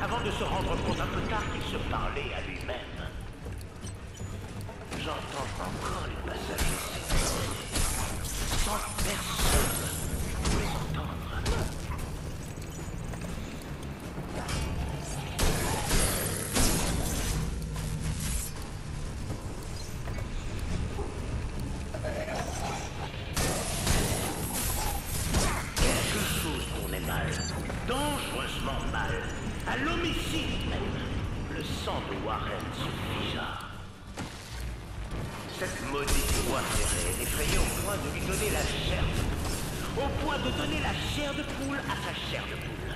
avant de se rendre compte un peu tard qu'il se parlait à lui-même. J'entends encore les passagers sans personne les entendre. Quelque chose tournait mal, dangereusement mal, à l'homicide. Le sang de Warren se. Cette maudite voix serrée l'effrayait au point de lui donner la chair de poule. Au point de donner la chair de poule à sa chair de poule.